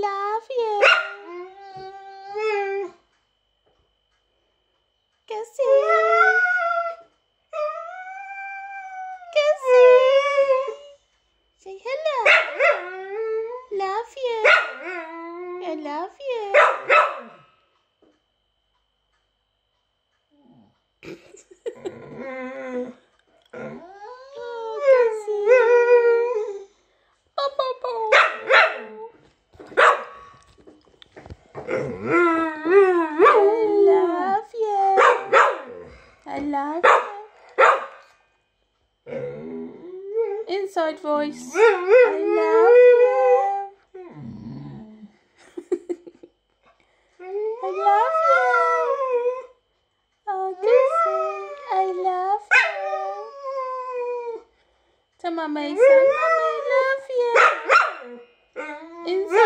love you. Gussie. Gussie. Say hello. Love you. I love you. I love you. I love you. Inside voice. I love you. I love you. Oh, Goosey, I love you. Tell Mama, son, Mama, I love you. Inside